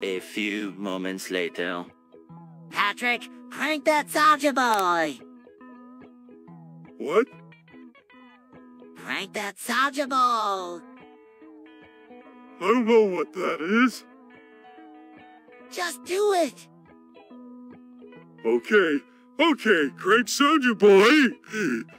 A few moments later. Patrick, crank that Soulja Boy! What? Crank that Soulja Boy! I don't know what that is. Just do it! Okay, okay, crank Soulja Boy.